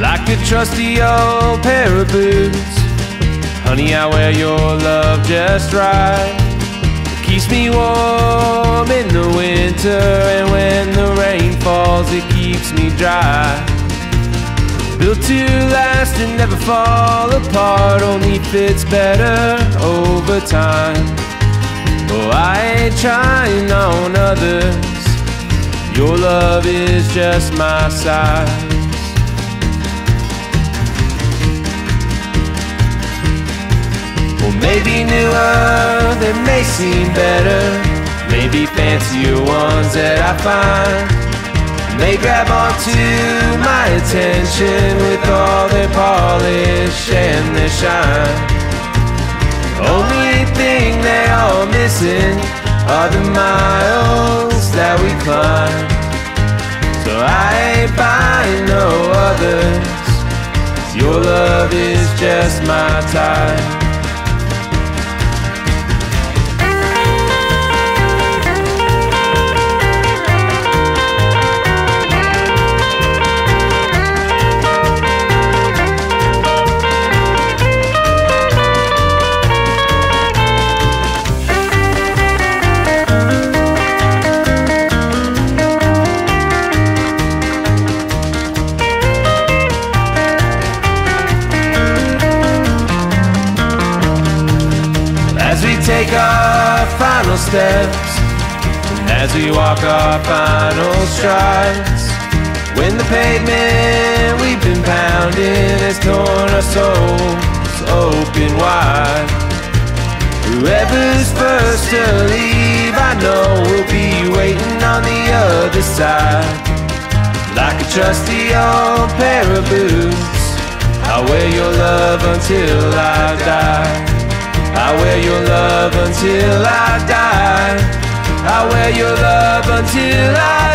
Like a trusty old pair of boots. Honey, I wear your love just right. It keeps me warm in the winter, and when the rain falls, it keeps me dry. Built to last and never fall apart, only fits better over time. Oh, I ain't trying on others. Your love is just my size. Well, maybe newer, they may seem better. Maybe fancier ones that I find may grab onto my attention with all their polish and their shine. Only thing they all missing are the miles that we climb. So I ain't buying no others. Your love is just my type. As we take our final steps, and as we walk our final strides, when the pavement we've been pounding has torn our souls open wide. Whoever's first to leave, I know will be waiting on the other side. Like a trusty old pair of boots, I'll wear your love until I die. I wear your love until I die. I wear your love until I